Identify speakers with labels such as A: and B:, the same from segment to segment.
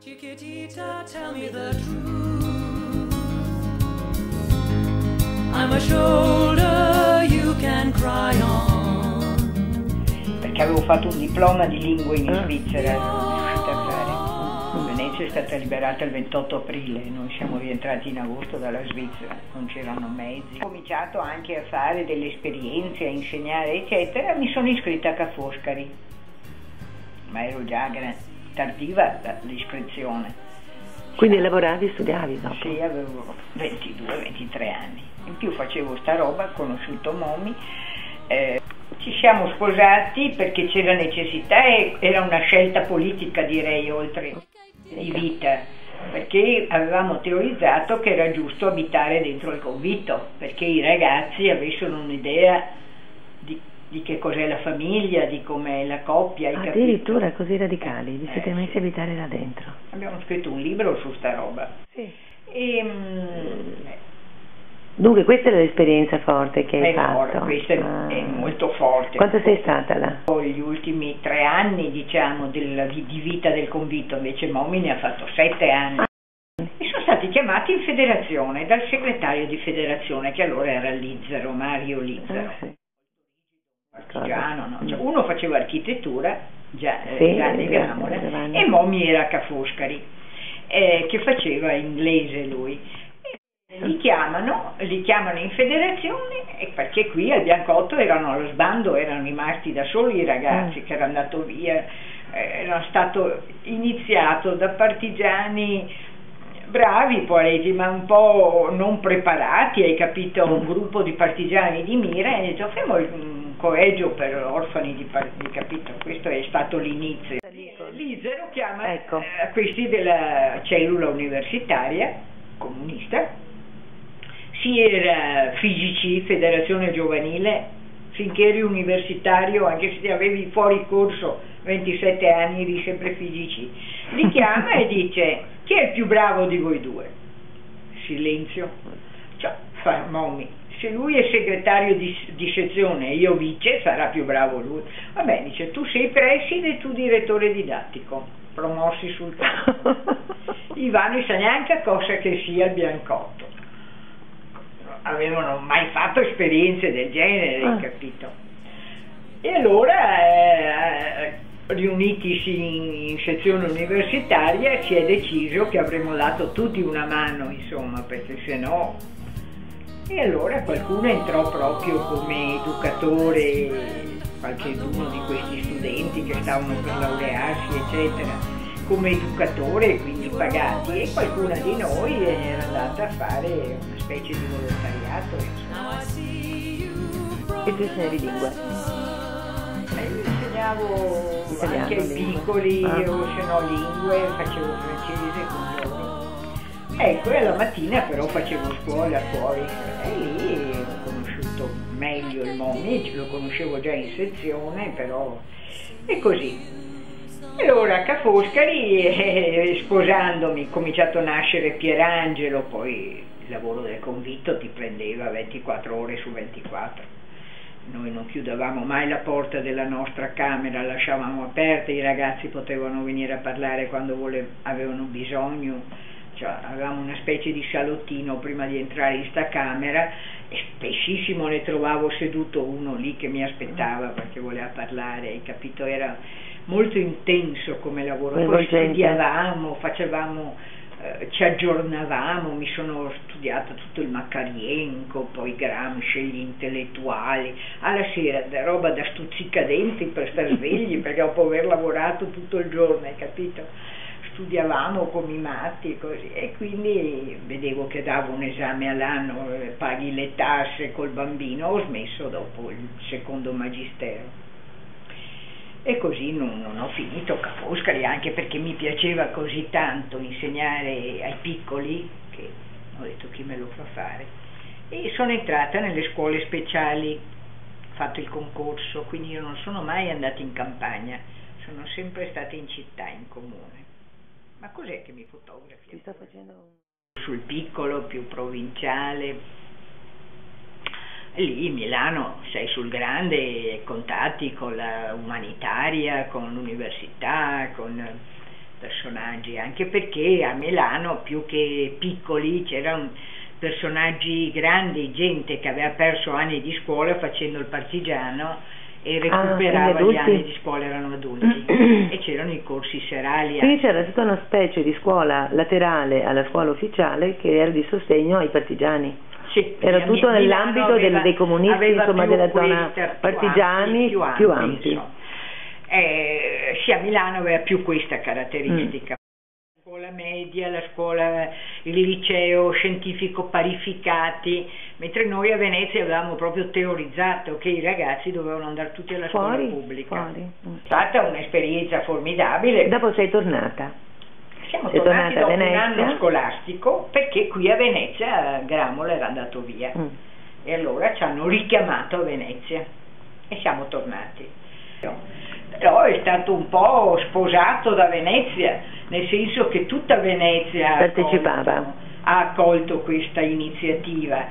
A: Chiquitita, tell me the truth. I'm a shoulder you can cry on.
B: Perché avevo fatto un diploma di lingue in
C: Ah.
B: Svizzera, non sono riuscita a fare. Venezia è stata liberata il 28 aprile, noi siamo rientrati in agosto dalla Svizzera, non c'erano mezzi. Ho cominciato anche a fare delle esperienze, a insegnare, eccetera. Mi sono iscritta a Ca' Foscari, ma ero già gra- tardiva l'iscrizione.
C: Quindi lavoravi, studiavi dopo?
B: Sì, avevo 22-23 anni. In più facevo sta roba, ho conosciuto Momi. eh, ci siamo sposati perché c'era necessità e era una scelta politica, direi, oltre di vita. Perché avevamo teorizzato che era giusto abitare dentro il convitto, perché i ragazzi avessero un'idea di, che cos'è la famiglia, di com'è la coppia. hai capito?
C: Addirittura così radicali, vi siete
B: Eh,
C: messi
B: sì.
C: a abitare là dentro?
B: Abbiamo scritto un libro su sta roba.
C: Sì.
B: E, mm,
C: Dunque questa è l'esperienza forte che hai
B: È
C: fatto.
B: forte, questa è,
C: Ah.
B: è molto forte.
C: Quanto sei stata là?
B: Gli ultimi tre anni, diciamo, vi- di vita del convitto, invece Momi ne ha fatto sette anni. E sono stati chiamati in federazione dal segretario di federazione, che allora era Lizzero, Mario Lizzero.
C: Ah, sì.
B: Partigiano, no? Cioè, uno faceva architettura, già, eh,
C: Sì,
B: Gianni
C: sì,
B: Gramola,
C: Giovanni.
B: e Momi era Ca' Foscari, eh, che faceva inglese lui. E Li chiamano, li chiamano in federazione e perché qui al Biancotto erano allo sbando, erano rimasti da soli i ragazzi
C: Mm.
B: che erano andati via, eh, era stato iniziato da partigiani bravi poeti ma un po' non preparati, hai capito, un gruppo di partigiani di mira e detto facciamo un collegio per orfani di partiti, capito? Questo è stato l'inizio. L'Isero chiama
C: Ecco.
B: eh, questi della cellula universitaria comunista, si era FIGC, Federazione Giovanile, finché eri universitario, anche se avevi fuori corso 27 anni, eri sempre FIGC. Li chiama e dice, chi è il più bravo di voi due? Silenzio. Cioè, fa Momi, se lui è segretario di, di sezione e io vice, sarà più bravo lui. Vabbè, dice, tu sei preside e tu direttore didattico, promossi sul campo. Ivano sa neanche cosa che sia il biancotto. Avevano mai fatto esperienze del genere,
C: Ah.
B: capito? E allora, eh, riunitisi in, in sezione universitaria, si è deciso che avremmo dato tutti una mano, insomma, perché se no... E allora qualcuno entrò proprio come educatore, qualcuno di questi studenti che stavano per laurearsi, eccetera, come educatore, quindi pagati, e qualcuna di noi era andata a fare una specie di volontariato. insomma.
C: E tu insegnavi lingue?
B: Eh, io insegnavo
C: Italiano,
B: anche ai piccoli,
C: Ah.
B: o se no lingue, facevo francese con loro. Ecco, e la mattina però facevo scuola fuori e lì ho conosciuto meglio il Momi, lo conoscevo già in sezione, però è così. E allora a Ca' Foscari, eh, sposandomi, è cominciato a nascere Pierangelo, poi il lavoro del convitto ti prendeva 24 ore su 24. Noi non chiudevamo mai la porta della nostra camera, lasciavamo aperta, i ragazzi potevano venire a parlare quando avevano bisogno, cioè, avevamo una specie di salottino prima di entrare in sta camera e spessissimo ne trovavo seduto uno lì che mi aspettava perché voleva parlare, hai capito? Era molto intenso come lavoro, poi studiavamo, facevamo, eh, ci aggiornavamo, mi sono studiato tutto il Maccarienco, poi Gramsci, gli intellettuali, alla sera da roba da stuzzicadenti per star svegli perché dopo aver lavorato tutto il giorno, hai capito? studiavamo come i matti così e quindi vedevo che davo un esame all'anno, eh, paghi le tasse col bambino, ho smesso dopo il secondo magistero. E così non, non ho finito Ca' Foscari anche perché mi piaceva così tanto insegnare ai piccoli che ho detto chi me lo fa fare. E sono entrata nelle scuole speciali, ho fatto il concorso, quindi io non sono mai andata in campagna, sono sempre stata in città, in comune. Ma cos'è che mi fotografi? Sul piccolo, più provinciale. Lì Milano sei sul grande, contatti con la umanitaria, con l'università, con personaggi, anche perché a Milano più che piccoli c'erano personaggi grandi, gente che aveva perso anni di scuola facendo il partigiano e recuperava
C: quindi
B: gli anni di scuola erano adulti e c'erano i corsi serali
C: Quindi c'era tutta una specie di scuola laterale alla scuola ufficiale che era di sostegno ai partigiani.
B: Sì,
C: Era tutto
B: Milano
C: nell'ambito del- dei comunisti, insomma,
B: più
C: della zona
B: più
C: partigiani,
B: ampi, più
C: più
B: ampi,
C: ampi.
B: insomma. Eh, sì, a Milano aveva più questa caratteristica. La scuola media, la scuola, il liceo scientifico parificati, mentre noi a Venezia avevamo proprio teorizzato che i ragazzi dovevano andare tutti alla scuola
C: Fuori,
B: pubblica.
C: fuori. Mm.
B: È stata un'esperienza formidabile.
C: Dopo sei tornata.
B: Siamo
C: sei
B: tornati dopo un anno scolastico perché qui a Venezia Gramola era andato via.
C: Mm.
B: E allora ci hanno richiamato a Venezia e siamo tornati. Però è stato un po' sposato da Venezia, nel senso che tutta Venezia ha
C: Partecipava.
B: accolto, ha accolto questa iniziativa.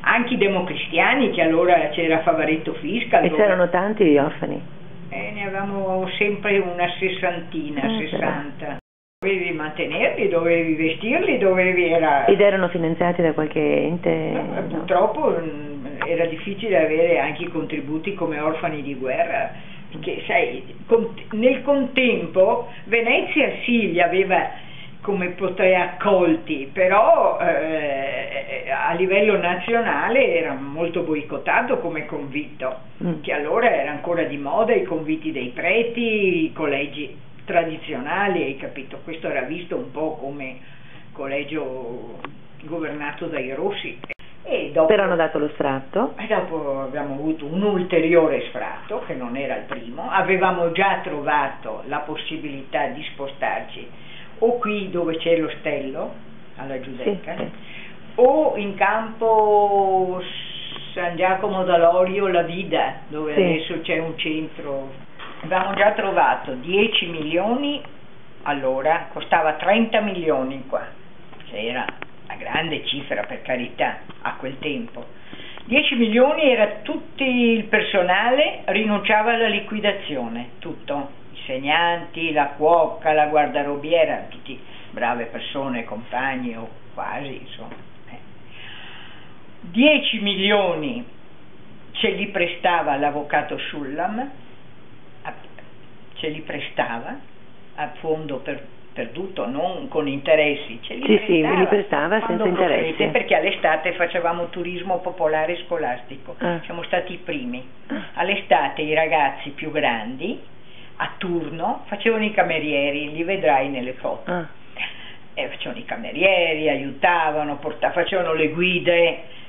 B: Anche i democristiani, che allora c'era Favaretto Fisca,
C: E c'erano tanti orfani.
B: eh, ne avevamo sempre una sessantina,
C: Ah,
B: sessanta. Dovevi mantenerli, dovevi vestirli, dovevi... Era...
C: Ed erano finanziati da qualche ente?
B: Eh,
C: no?
B: Purtroppo mh, era difficile avere anche i contributi come orfani di guerra, perché sai, con- nel contempo Venezia sì li aveva come potrei accolti, però eh, a livello nazionale era molto boicottato come convitto,
C: Mm.
B: che allora era ancora di moda i conviti dei preti, i collegi tradizionali, hai capito? Questo era visto un po' come collegio governato dai rossi. E dopo,
C: Però hanno dato lo sfratto.
B: e dopo abbiamo avuto un ulteriore sfratto, che non era il primo, avevamo già trovato la possibilità di spostarci o qui dove c'è l'ostello, alla Giudecca,
C: Sì,
B: o in campo San Giacomo d'Alorio, la Vida, dove
C: Sì.
B: adesso c'è un centro. Avevamo già trovato 10 milioni, allora costava 30 milioni qua, che era una grande cifra per carità a quel tempo. 10 milioni era tutto il personale, rinunciava alla liquidazione, tutto, i segnanti, la cuoca, la guardarobiera, tutti brave persone, compagni o quasi, insomma. eh. 10 milioni ce li prestava l'avvocato Schullam, a- ce li prestava a fondo per- perduto, non con interessi, ce li
C: Sì, sì,
B: prestava,
C: li prestava senza interessi.
B: perché all'estate facevamo turismo popolare scolastico,
C: Ah.
B: siamo stati i primi.
C: Ah.
B: All'estate i ragazzi più grandi a turno facevano i camerieri, li vedrai nelle foto.
C: Ah.
B: E facevano i camerieri, aiutavano, porta- facevano le guide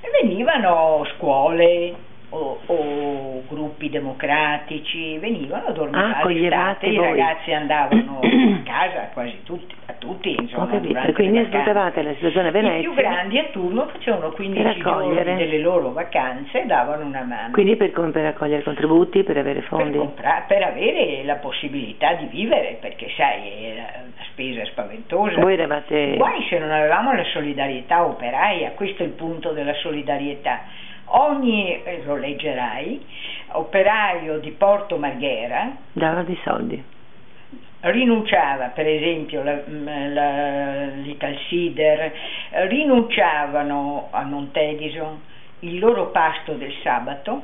B: e venivano scuole o, o gruppi democratici, venivano a dormire
C: Ah,
B: all'estate, i ragazzi andavano a casa quasi tutti, a tutti insomma.
C: Capito, quindi sfruttavate la situazione a
B: I più
C: Venezia.
B: grandi a turno facevano 15
C: Per accogliere.
B: giorni delle loro vacanze e davano una mano
C: Quindi per, per raccogliere contributi, per avere
B: per,
C: fondi.
B: compra- per avere la possibilità di vivere, perché sai, era una spesa spaventosa.
C: Voi eravate...
B: Guai se non avevamo la solidarietà operaia, questo è il punto della solidarietà. Ogni, lo leggerai, operaio di Porto Marghera
C: dava dei soldi.
B: rinunciava, per esempio la- m- la- l'Italsider, rinunciavano a Montedison il loro pasto del sabato,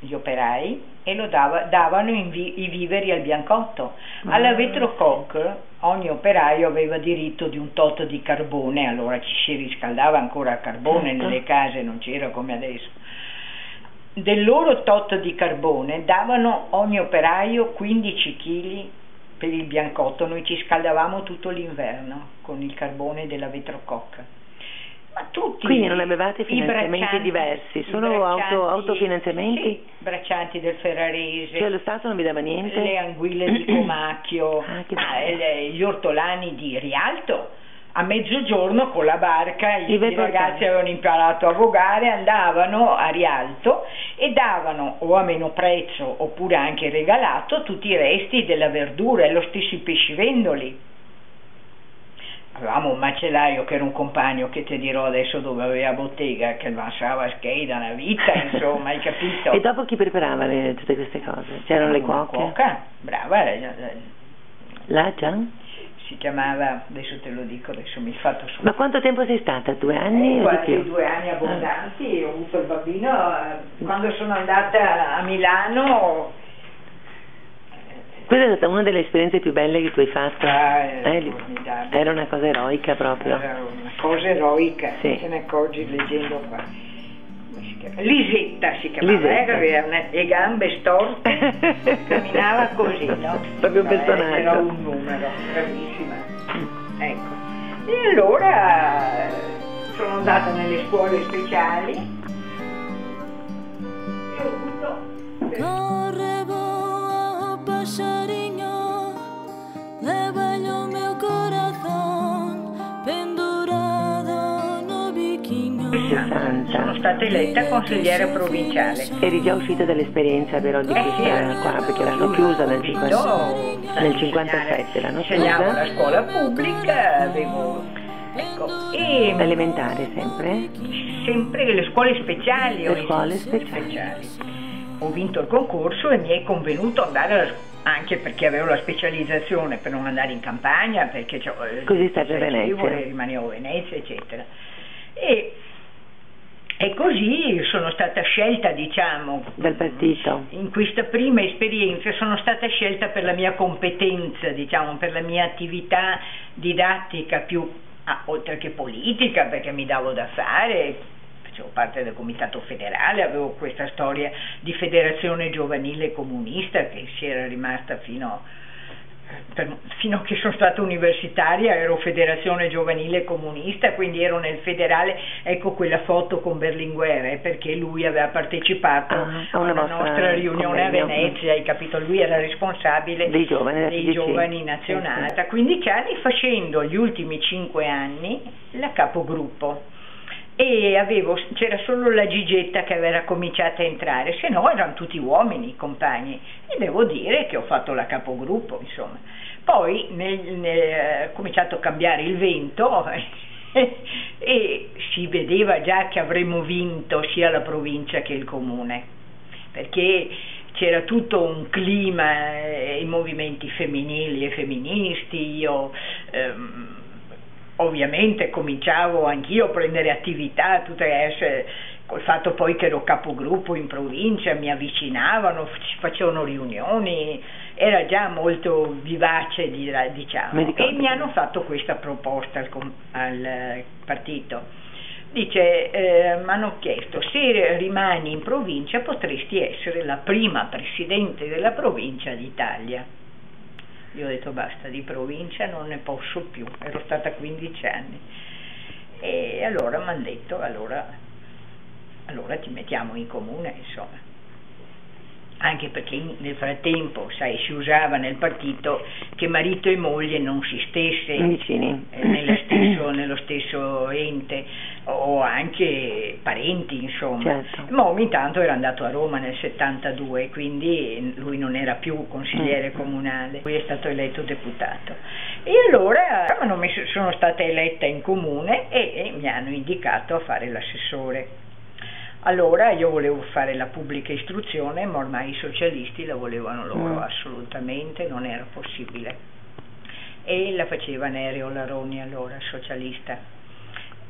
B: gli operai, e lo dava- davano vi- i viveri al Biancotto. Alla
C: Ah.
B: Vetrococ ogni operaio aveva diritto di un tot di carbone, allora ci si riscaldava ancora a carbone
C: Certo.
B: nelle case, non c'era come adesso. Del loro tot di carbone davano ogni operaio 15 kg per il biancotto, noi ci scaldavamo tutto l'inverno con il carbone della Vetrococ. Tutti
C: Quindi non avevate finanziamenti diversi, solo auto- autofinanziamenti?
B: Sì, braccianti del Ferrarese,
C: Cioè lo Stato non vi dava niente?
B: le anguille di Comacchio,
C: Ah,
B: ah, gli ortolani di Rialto. A mezzogiorno con la barca i, i ragazzi avevano imparato a vogare, andavano a Rialto e davano o a meno prezzo oppure anche regalato tutti i resti della verdura e lo stesso i pescivendoli. Avevamo un macellaio che era un compagno che ti dirò adesso dove aveva bottega, che avanzava a skate da una vita, insomma, hai capito?
C: E dopo chi preparava le- tutte queste cose? C'erano le cuoche?
B: cuoca, brava, eh, eh,
C: La Gian?
B: si chiamava, adesso te lo dico, adesso mi fatto su.
C: Ma quanto tempo sei stata? Due anni di
B: Quasi
C: più?
B: due anni abbondanti, ho avuto il bambino, eh, quando sono andata a Milano
C: Questa è stata una delle esperienze più belle che tu hai fatto.
B: Ah,
C: Eh,
B: formidabile.
C: era una cosa eroica proprio.
B: era una cosa eroica,
C: Sì.
B: te ne accorgi leggendo qua. Come si chiama? Lisetta si chiamava,
C: Lisetta.
B: eh, aveva una- le gambe storte, camminava così, no?
C: Proprio un personaggio.
B: Era un numero, bravissima. Ecco. E allora eh, sono andata nelle scuole speciali e ho avuto... stata eletta consigliere provinciale.
C: Eri già uscita dall'esperienza però di
B: Eh,
C: questa
B: sì,
C: qua, perché l'hanno chiusa nel, 50 nel 57, l'hanno
B: Insegnavo
C: chiusa.
B: la scuola pubblica, avevo... Ecco, e
C: Elementare sempre?
B: sempre le scuole speciali.
C: Le scuole
B: iniziato-
C: speciali.
B: Ho vinto il concorso e mi è convenuto andare alla anche perché avevo la specializzazione per non andare in campagna, perché eh,
C: Così stavi a Venezia.
B: e rimanevo a Venezia, eccetera. E, e così sono stata scelta, diciamo,
C: Dal partito.
B: in questa prima esperienza sono stata scelta per la mia competenza, diciamo, per la mia attività didattica più, ah, oltre che politica, perché mi davo da fare, facevo parte del comitato federale, avevo questa storia di federazione giovanile comunista che si era rimasta fino per- fino a che sono stata universitaria ero federazione giovanile comunista, quindi ero nel federale, ecco quella foto con Berlinguer, eh, perché lui aveva partecipato
C: Ah, a una
B: nostra riunione a
C: convegno.
B: Venezia, hai capito? Lui era responsabile
C: Dei giovani
B: dei giovani nazionali. Da 15 anni facendo gli ultimi 5 anni la capogruppo e avevo, c'era solo la Gigetta che aveva cominciato a entrare, se no erano tutti uomini, compagni, e devo dire che ho fatto la capogruppo, insomma. Poi nel, nel- ho cominciato a cambiare il vento e si vedeva già che avremmo vinto sia la provincia che il comune, perché c'era tutto un clima, eh, i movimenti femminili e femministi, io ehm, ovviamente cominciavo anch'io a prendere attività, tutte esse, col fatto poi che ero capogruppo in provincia, mi avvicinavano, ci facevano riunioni, era già molto vivace di-
C: Mi
B: diciamo
C: ricordo.
B: e mi hanno fatto questa proposta al, al, partito. Dice, eh, mi hanno chiesto se rimani in provincia potresti essere la prima presidente della provincia d'Italia. Io ho detto basta, di provincia non ne posso più, ero stata 15 anni. E allora mi hanno detto, allora, allora ti mettiamo in comune, insomma. Anche perché nel frattempo, sai, si usava nel partito che marito e moglie non si stesse eh, nello, stesso, nello stesso ente o anche parenti insomma.
C: Certo.
B: ma ogni tanto era andato a Roma nel 72 quindi lui non era più consigliere
C: Mm.
B: comunale. Lui è stato eletto deputato. E allora sono stata eletta in comune e mi hanno indicato a fare l'assessore allora io volevo fare la pubblica istruzione ma ormai i socialisti la volevano loro
C: Mm.
B: assolutamente non era possibile e la faceva Nerio Laroni allora, socialista.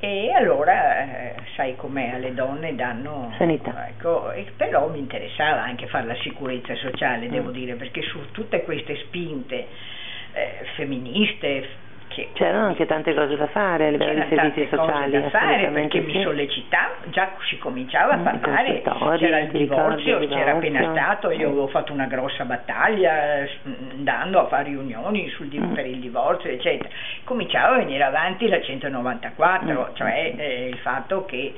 B: E allora, eh, sai com'è, alle donne danno...
C: Sanità.
B: Ecco, e però mi interessava anche fare la sicurezza sociale,
C: Mm.
B: devo dire, perché su tutte queste spinte eh, femministe che
C: C'erano anche tante cose da fare a livello di servizi
B: tante cose
C: sociali,
B: da fare perché mi
C: sì.
B: sollecitava, già si cominciava a
C: Mm,
B: parlare, c'era il divorzio,
C: il
B: c'era appena stato, io avevo fatto una grossa battaglia eh, andando a fare riunioni sul
C: Mm.
B: per il divorzio, eccetera. Cominciava a venire avanti la 194,
C: Mm.
B: cioè eh, il fatto che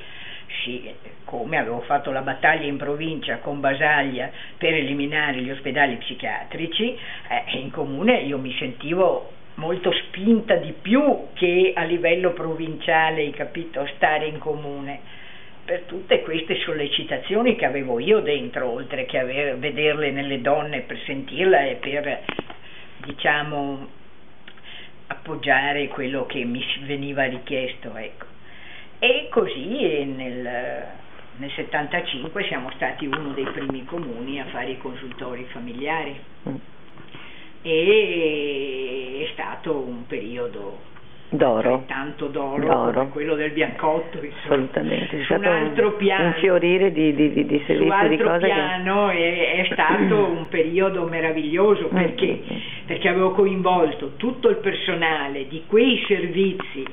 B: sì, come avevo fatto la battaglia in provincia con Basaglia per eliminare gli ospedali psichiatrici, eh, in comune io mi sentivo molto spinta di più che a livello provinciale, hai capito, stare in comune. Per tutte queste sollecitazioni che avevo io dentro, oltre che aver- vederle nelle donne per sentirla e per, diciamo, appoggiare quello che mi veniva richiesto, ecco. E così nel, nel 75 siamo stati uno dei primi comuni a fare i consultori familiari E stato un periodo
C: D'oro.
B: tanto d'oro,
C: D'oro.
B: come quello del Biancotto insomma.
C: Assolutamente,
B: su un altro piano
C: un fiorire di, di, di, di
B: su
C: servizi di
B: altro
C: cose che...
B: piano è, è stato un periodo meraviglioso
C: Mm,
B: perché,
C: mm, mm.
B: perché avevo coinvolto tutto il personale di quei servizi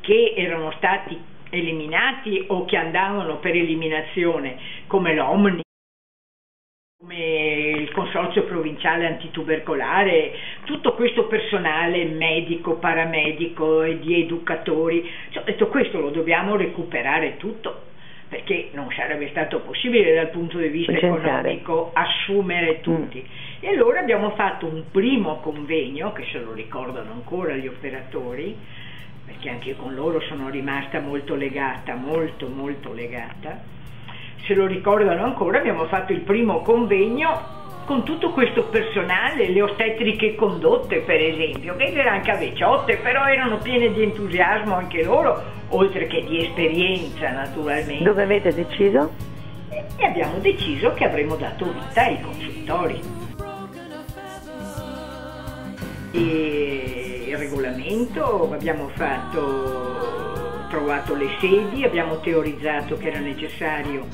B: che erano stati eliminati o che andavano per eliminazione come l'Omni come il consorzio provinciale antitubercolare, tutto questo personale medico, paramedico e di educatori, cioè, ho detto questo lo dobbiamo recuperare tutto perché non sarebbe stato possibile dal punto di vista
C: Licenziare.
B: economico assumere tutti. E allora abbiamo fatto un primo convegno, che se lo ricordano ancora gli operatori, perché anche con loro sono rimasta molto legata, molto molto legata, se lo ricordano ancora, abbiamo fatto il primo convegno con tutto questo personale, le ostetriche condotte per esempio, che erano anche avveciotte, però erano piene di entusiasmo anche loro, oltre che di esperienza naturalmente.
C: Dove avete deciso?
B: E abbiamo deciso che avremmo dato vita ai consultori. E il regolamento abbiamo fatto, trovato le sedi, abbiamo teorizzato che era necessario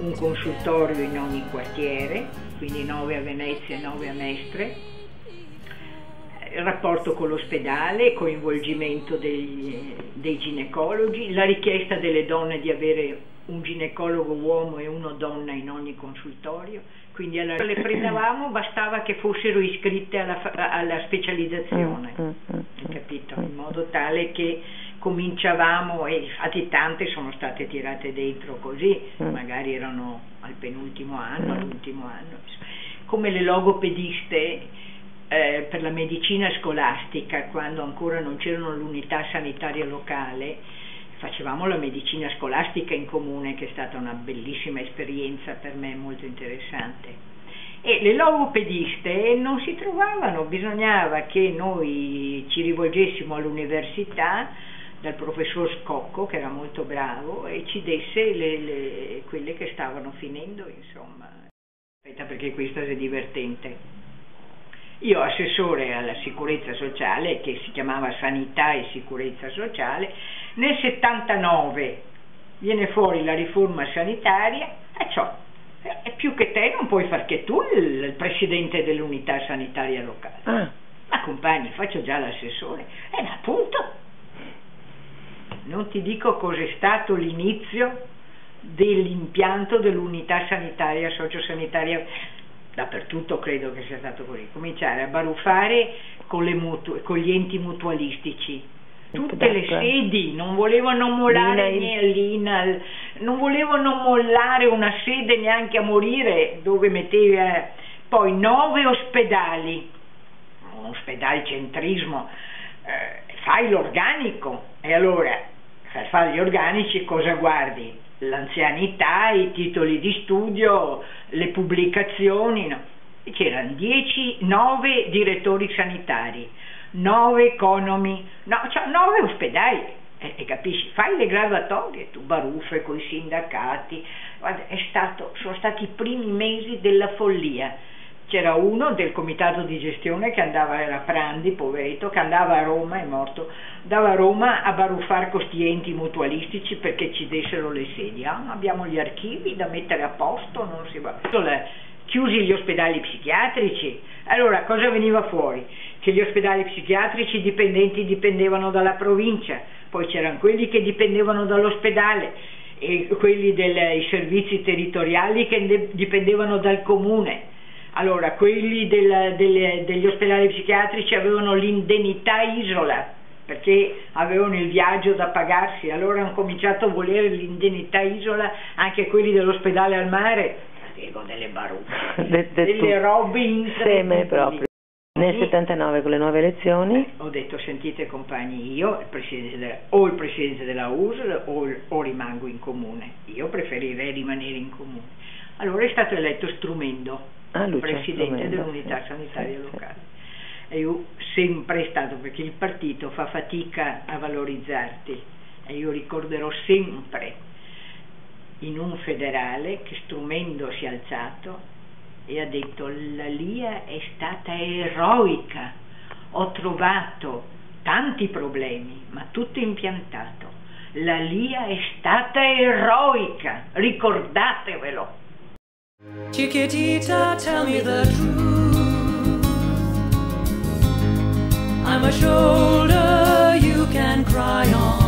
B: un consultorio in ogni quartiere, quindi 9 a Venezia e 9 a Mestre, il rapporto con l'ospedale, coinvolgimento degli- dei ginecologi, la richiesta delle donne di avere un ginecologo uomo e uno donna in ogni consultorio, quindi alla- le prendevamo, bastava che fossero iscritte alla, alla specializzazione,
C: Mm, mm, mm,
B: capito? In modo tale che cominciavamo e infatti tante sono state tirate dentro così,
C: Mm.
B: magari erano al penultimo anno,
C: Mm.
B: all'ultimo anno, come le logopediste eh, per la medicina scolastica, quando ancora non c'erano l'unità sanitaria locale, facevamo la medicina scolastica in comune, che è stata una bellissima esperienza per me, molto interessante. E le logopediste non si trovavano, bisognava che noi ci rivolgessimo all'università dal professor Scocco, che era molto bravo, e ci desse le- le- quelle che stavano finendo, insomma. Aspetta perché questa è divertente. Io assessore alla sicurezza sociale, che si chiamava Sanità e Sicurezza Sociale, nel 79 viene fuori la riforma sanitaria e ciò. E più che te non puoi far che tu il, presidente dell'unità sanitaria locale.
C: Ah,
B: Ma compagni, faccio già l'assessore. E appunto, non ti dico cos'è stato l'inizio dell'impianto dell'unità sanitaria, sociosanitaria, dappertutto credo che sia stato così, cominciare a baruffare con, mutu- con gli enti mutualistici. Tutte le sedi non volevano mollare l'INAL, non volevano mollare una sede neanche a morire dove metteva poi nove ospedali, un ospedale centrismo, eh, fai l'organico. E allora per fare gli organici cosa guardi? L'anzianità, i titoli di studio, le pubblicazioni, no? C'erano 10, 9 direttori sanitari, 9 economi, no, cioè 9 ospedali. E, e capisci, fai le graduatorie, tu baruffe con i sindacati, guarda, stato, sono stati i primi mesi della follia c'era uno del comitato di gestione che andava, era Prandi, poveretto, che andava a Roma, è morto, andava a Roma a baruffare con sti enti mutualistici perché ci dessero le sedi. Ah, abbiamo gli archivi da mettere a posto, non si va. Chiusi gli ospedali psichiatrici, allora cosa veniva fuori? Che gli ospedali psichiatrici dipendenti dipendevano dalla provincia, poi c'erano quelli che dipendevano dall'ospedale e quelli dei servizi territoriali che de- dipendevano dal comune. Allora, quelli del- delle- degli ospedali psichiatrici avevano l'indennità isola perché avevano il viaggio da pagarsi, allora hanno cominciato a volere l'indennità isola anche quelli dell'ospedale al mare. Dico delle baruffe,
C: De- de-
B: delle robe
C: Insieme proprio. Nel
B: Sì.
C: 79 con le nuove elezioni,
B: Ho detto sentite compagni, io il della- o il presidente della USL o, o rimango in comune. Io preferirei rimanere in comune. Allora è stato eletto Strumendo,
C: ah,
B: presidente dell'unità
C: eh,
B: sanitaria locale. E io sempre stato, perché il partito fa fatica a valorizzarti, e io ricorderò sempre in un federale che strumento si è alzato e ha detto la LIA è stata eroica, ho trovato tanti problemi, ma tutto impiantato. La LIA è stata eroica, ricordatevelo.
A: Chiquitita, tell me the truth. I'm a shoulder you can cry on.